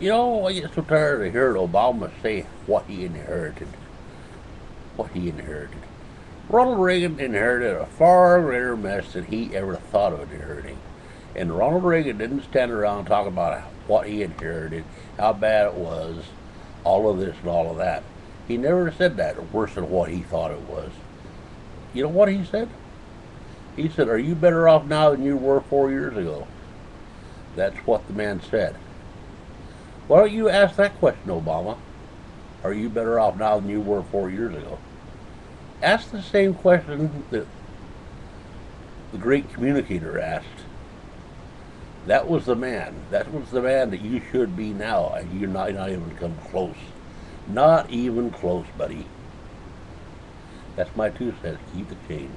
You know, I get so tired of hearing Obama say what he inherited. What he inherited. Ronald Reagan inherited a far greater mess than he ever thought of inheriting. And Ronald Reagan didn't stand around and talk about what he inherited, how bad it was, all of this and all of that. He never said that worse than what he thought it was. You know what he said? He said, Are you better off now than you were four years ago? That's what the man said. Why don't you ask that question, Obama? Are you better off now than you were four years ago? Ask the same question that the great communicator asked. That was the man. That was the man that you should be now, and you're not, not even come close. Not even close, buddy. That's my two cents. Keep the change.